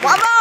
One more!